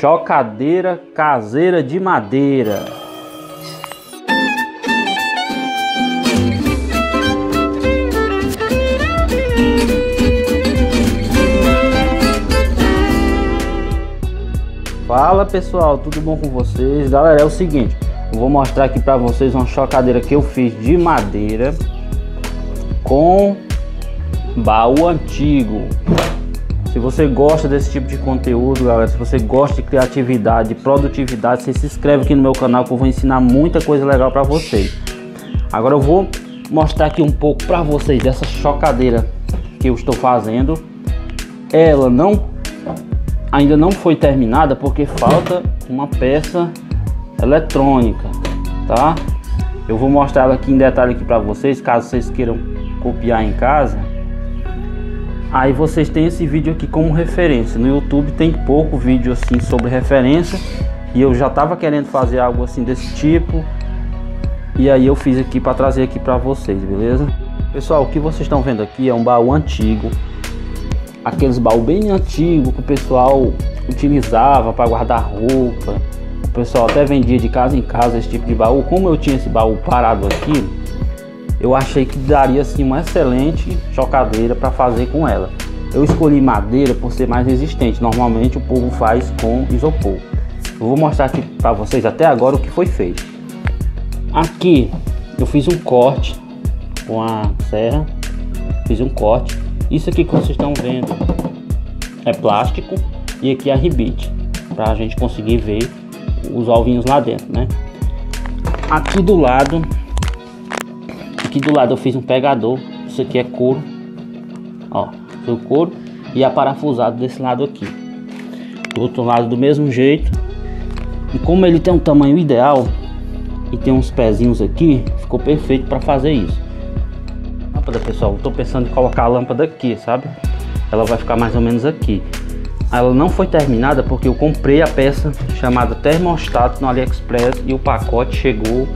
chocadeira caseira de madeira. Fala pessoal, tudo bom com vocês? Galera, é o seguinte, eu vou mostrar aqui para vocês uma chocadeira que eu fiz de madeira com baú antigo. Se você gosta desse tipo de conteúdo, galera, se você gosta de criatividade, de produtividade, você se inscreve aqui no meu canal que eu vou ensinar muita coisa legal para vocês. Agora eu vou mostrar aqui um pouco para vocês dessa chocadeira que eu estou fazendo. Ela não ainda não foi terminada porque falta uma peça eletrônica, tá? Eu vou mostrar ela aqui em detalhe aqui para vocês, caso vocês queiram copiar em casa. Aí vocês têm esse vídeo aqui como referência. No YouTube tem pouco vídeo assim sobre referência e eu já estava querendo fazer algo assim desse tipo. E aí eu fiz aqui para trazer aqui para vocês, beleza? Pessoal, o que vocês estão vendo aqui é um baú antigo aqueles baús bem antigos que o pessoal utilizava para guardar roupa. O pessoal até vendia de casa em casa esse tipo de baú. Como eu tinha esse baú parado aqui, eu achei que daria assim uma excelente chocadeira para fazer com ela. Eu escolhi madeira por ser mais resistente. Normalmente o povo faz com isopor. Eu vou mostrar aqui para vocês até agora o que foi feito. Aqui eu fiz um corte com a serra, fiz um corte isso aqui que vocês estão vendo é plástico e aqui é a ribite, para a gente conseguir ver os ovinhos lá dentro, né? Aqui do lado, aqui do lado eu fiz um pegador, isso aqui é couro, ó, foi couro e a parafusado desse lado aqui. Do outro lado do mesmo jeito. E como ele tem um tamanho ideal e tem uns pezinhos aqui, ficou perfeito para fazer isso lâmpada, pessoal. Eu tô pensando em colocar a lâmpada aqui, sabe? Ela vai ficar mais ou menos aqui. Ela não foi terminada porque eu comprei a peça chamada termostato no AliExpress e o pacote chegou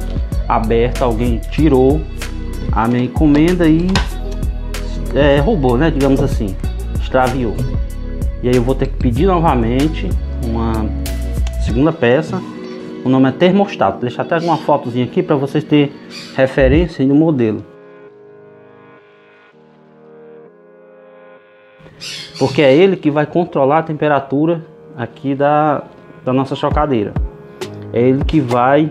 aberto, alguém tirou a minha encomenda e é, roubou, né? Digamos assim, extraviou. E aí eu vou ter que pedir novamente uma segunda peça. O nome é termostato. Vou deixar até uma fotozinha aqui para vocês terem referência no modelo. porque é ele que vai controlar a temperatura aqui da, da nossa chocadeira. É ele que vai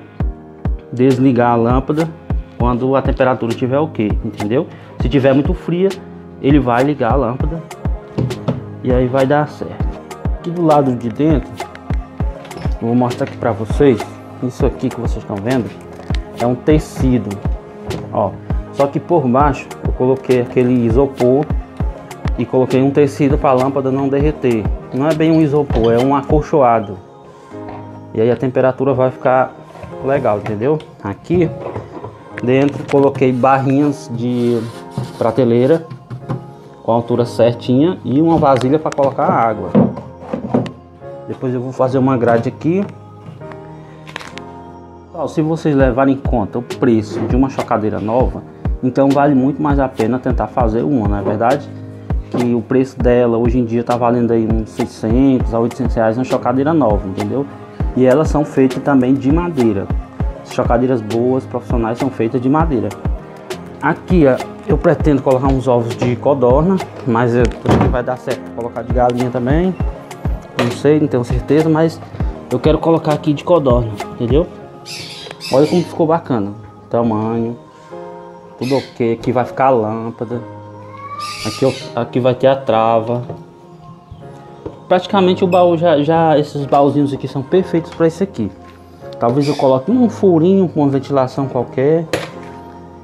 desligar a lâmpada quando a temperatura estiver ok, entendeu? Se tiver muito fria, ele vai ligar a lâmpada e aí vai dar certo. Aqui do lado de dentro, vou mostrar aqui para vocês. Isso aqui que vocês estão vendo é um tecido, ó. Só que por baixo eu coloquei aquele isopor e coloquei um tecido para a lâmpada não derreter. Não é bem um isopor, é um acolchoado. E aí a temperatura vai ficar legal, entendeu? Aqui dentro coloquei barrinhas de prateleira com a altura certinha e uma vasilha para colocar água. Depois eu vou fazer uma grade aqui. Se vocês levarem em conta o preço de uma chocadeira nova, então vale muito mais a pena tentar fazer uma, não é verdade? que o preço dela hoje em dia está valendo aí uns 600 a 800 reais uma chocadeira nova, entendeu? E elas são feitas também de madeira. Chocadeiras boas, profissionais, são feitas de madeira. Aqui eu pretendo colocar uns ovos de codorna, mas eu, acho que vai dar certo colocar de galinha também. Não sei, não tenho certeza, mas eu quero colocar aqui de codorna, entendeu? Olha como ficou bacana. Tamanho, tudo ok. Aqui vai ficar a lâmpada. Aqui, aqui vai ter a trava. Praticamente o baú já, já esses baúzinhos aqui são perfeitos para isso aqui. Talvez eu coloque um furinho com uma ventilação qualquer.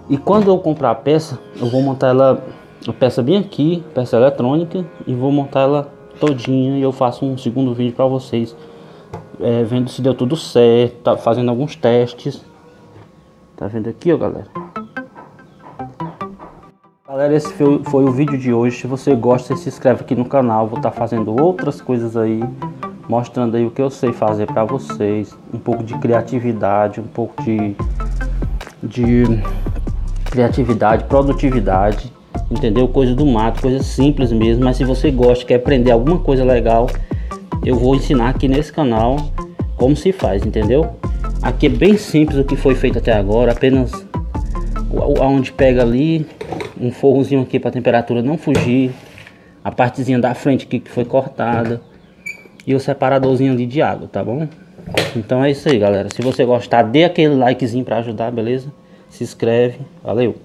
E quando eu comprar a peça, eu vou montar ela, a peça bem aqui, peça eletrônica, e vou montar ela todinha e eu faço um segundo vídeo para vocês, é, vendo se deu tudo certo, tá fazendo alguns testes. Tá vendo aqui, ó, galera? Galera, esse foi, foi, o vídeo de hoje. Se você gosta, se inscreve aqui no canal. Vou estar tá fazendo outras coisas aí, mostrando aí o que eu sei fazer para vocês. Um pouco de criatividade, um pouco de, de criatividade, produtividade, entendeu? Coisa do mato, coisa simples mesmo. Mas se você gosta, quer aprender alguma coisa legal, eu vou ensinar aqui nesse canal como se faz, entendeu? Aqui é bem simples o que foi feito até agora, apenas aonde pega ali um forrozinho aqui para a temperatura não fugir, a partezinha da frente aqui que foi cortada e o separadorzinho de água, tá bom? Então é isso aí, galera. Se você gostar, dê aquele likezinho para ajudar, beleza? Se inscreve. Valeu!